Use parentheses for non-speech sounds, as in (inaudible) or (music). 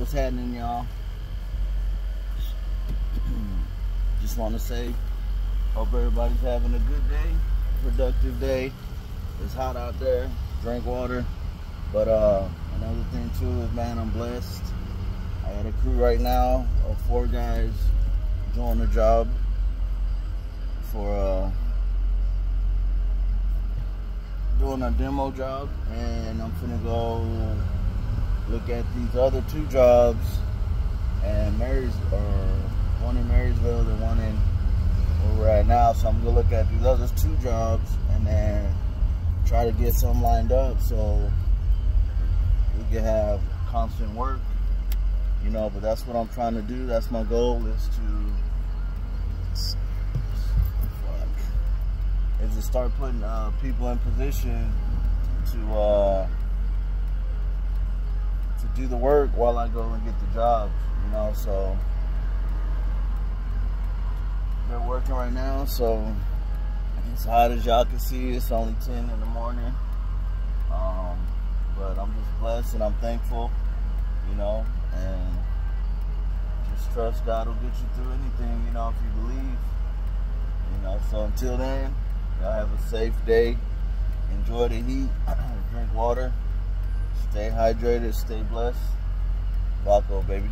What's happening, y'all? (clears throat) Just want to say, hope everybody's having a good day, productive day. It's hot out there. Drink water. But uh, another thing too is, man, I'm blessed. I got a crew right now of four guys doing the job for uh, doing a demo job, and I'm gonna go look at these other two jobs and Mary's or one in Marysville and one in where we're at now. So I'm gonna look at these other two jobs and then try to get some lined up so we can have constant work. You know, but that's what I'm trying to do. That's my goal is to is to start putting uh, people in position to uh, do the work while I go and get the job, you know, so. They're working right now, so it's hot as y'all can see, it's only 10 in the morning, um, but I'm just blessed and I'm thankful, you know, and just trust God will get you through anything, you know, if you believe, you know, so until then, y'all have a safe day, enjoy the heat, (clears throat) drink water, Stay hydrated, stay blessed. Vaco, baby.